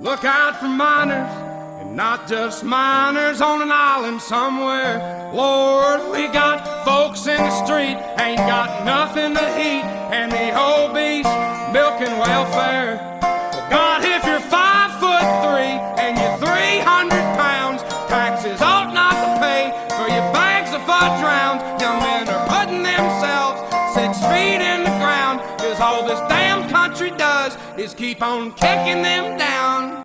Look out for miners, and not just minors on an island somewhere. Lord, we got folks in the street, ain't got nothing to eat, and the whole beast milking welfare. Well, God, if you're five foot three and you're 300 pounds, taxes ought not to pay for your bags of fudge rounds. Young men are putting themselves six feet in the ground, cause all this damn country does is keep on kicking them down.